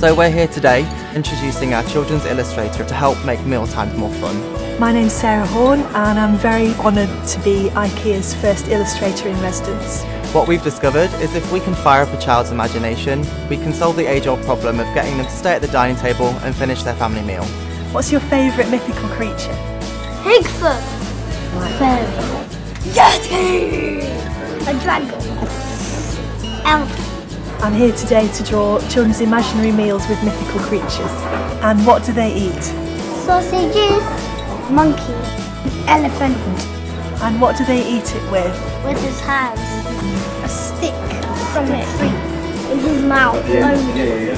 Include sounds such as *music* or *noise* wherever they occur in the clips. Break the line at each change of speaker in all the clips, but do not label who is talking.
So we're here today introducing our children's illustrator to help make mealtimes more fun.
My name's Sarah Horne and I'm very honoured to be IKEA's first illustrator in residence.
What we've discovered is if we can fire up a child's imagination, we can solve the age-old problem of getting them to stay at the dining table and finish their family meal.
What's your favourite mythical creature?
Bigfoot. Fairy. Yeti. A dragon. Elf.
I'm here today to draw children's imaginary meals with mythical creatures. And what do they eat?
Sausages. Monkey. Elephant.
And what do they eat it with?
With his hands. A stick from a tree. In his mouth. Only.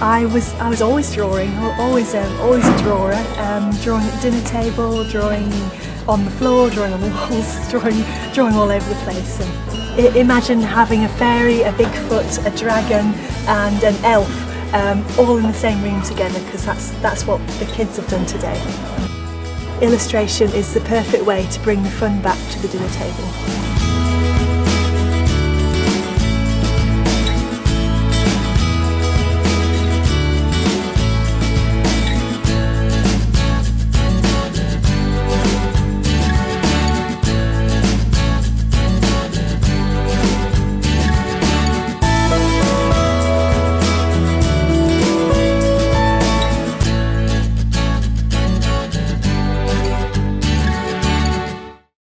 I was I was always drawing, always um, always a drawer. Um, drawing at the dinner table, drawing on the floor, drawing on the walls, *laughs* drawing drawing all over the place. And I- imagine having a fairy, a Bigfoot, a dragon, and an elf um, all in the same room together because that's that's what the kids have done today. Illustration is the perfect way to bring the fun back to the dinner table.